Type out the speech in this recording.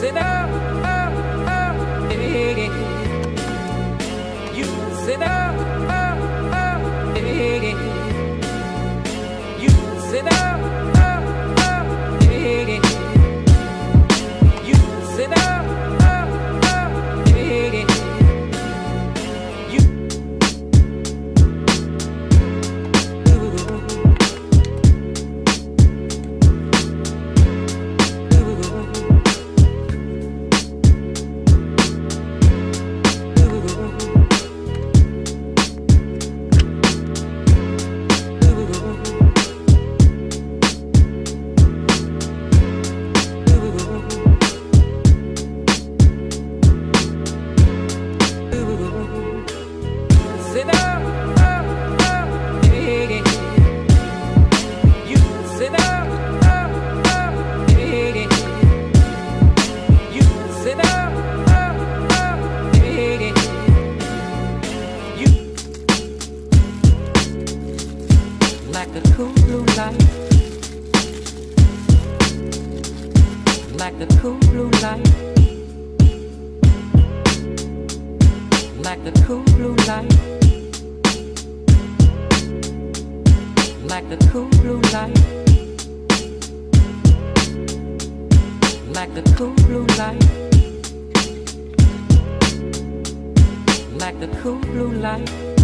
sinner like the cool blue light. Like the cool blue light. Like the cool blue light. Like the cool blue light.